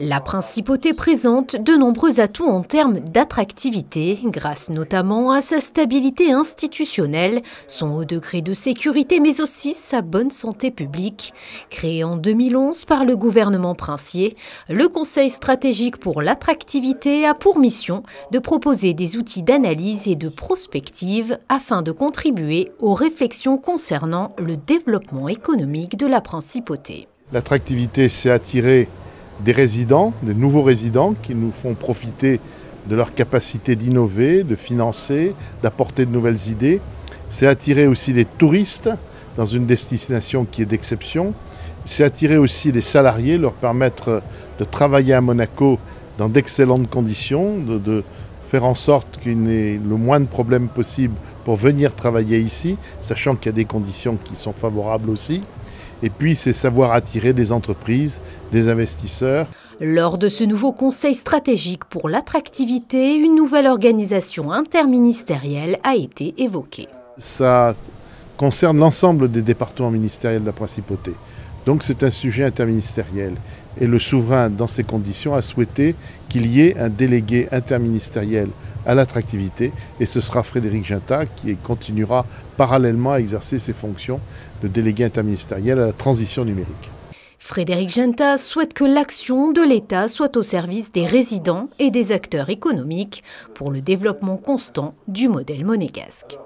La principauté présente de nombreux atouts en termes d'attractivité, grâce notamment à sa stabilité institutionnelle, son haut degré de sécurité, mais aussi sa bonne santé publique. Créé en 2011 par le gouvernement princier, le Conseil stratégique pour l'attractivité a pour mission de proposer des outils d'analyse et de prospective afin de contribuer aux réflexions concernant le développement économique de la principauté. L'attractivité, c'est attirer des résidents, des nouveaux résidents qui nous font profiter de leur capacité d'innover, de financer, d'apporter de nouvelles idées. C'est attirer aussi les touristes dans une destination qui est d'exception. C'est attirer aussi les salariés, leur permettre de travailler à Monaco dans d'excellentes conditions, de, faire en sorte qu'il n'ait le moins de problèmes possible pour venir travailler ici, sachant qu'il y a des conditions qui sont favorables aussi. Et puis, c'est savoir attirer des entreprises, des investisseurs. Lors de ce nouveau conseil stratégique pour l'attractivité, une nouvelle organisation interministérielle a été évoquée. Ça concerne l'ensemble des départements ministériels de la principauté. Donc c'est un sujet interministériel. Et le souverain, dans ces conditions, a souhaité qu'il y ait un délégué interministériel à l'attractivité. Et ce sera Frédéric Ginta qui continuera parallèlement à exercer ses fonctions de délégué interministériel à la transition numérique. Frédéric Genta souhaite que l'action de l'État soit au service des résidents et des acteurs économiques pour le développement constant du modèle monégasque.